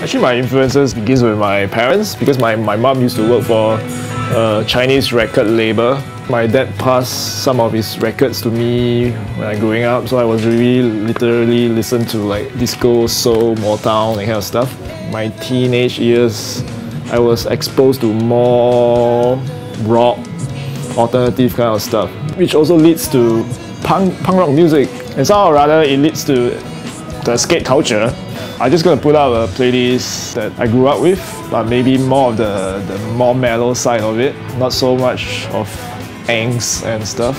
Actually, my influences begins with my parents because my, my mom used to work for a Chinese record label. My dad passed some of his records to me when I growing up, so I was really literally listen to like disco, soul, Motown, that kind of stuff. My teenage years, I was exposed to more rock, alternative kind of stuff, which also leads to punk, punk rock music. And somehow or rather, it leads to the skate culture. I'm just gonna put out a playlist that I grew up with, but maybe more of the, the more mellow side of it, not so much of angst and stuff.